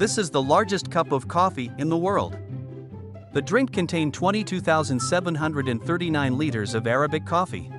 This is the largest cup of coffee in the world. The drink contained 22,739 liters of Arabic coffee.